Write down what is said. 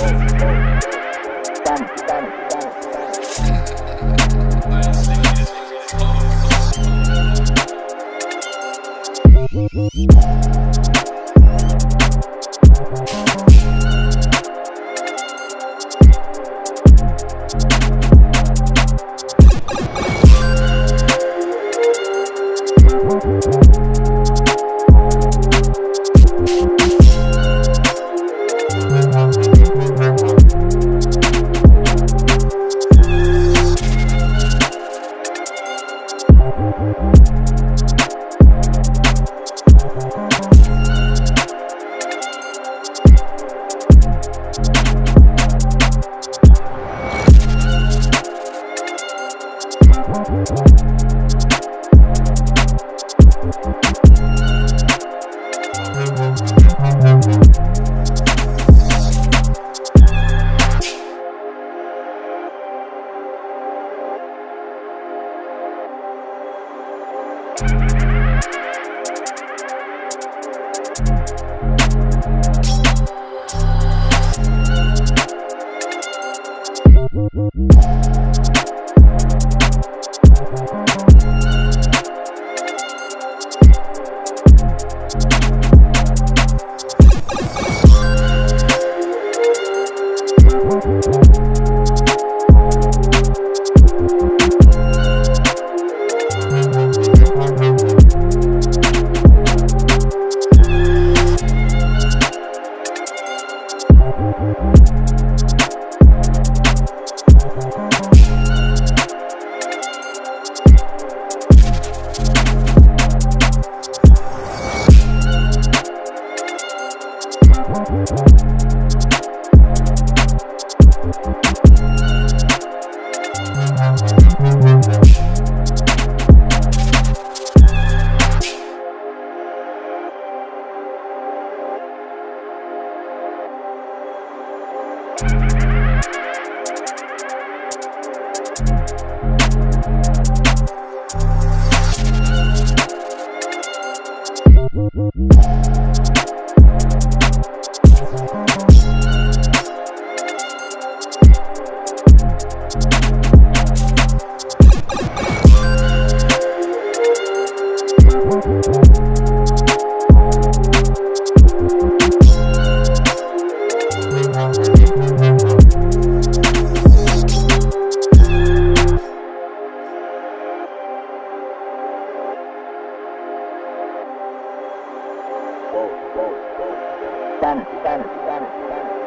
Música Thank you. Done, done, done, done.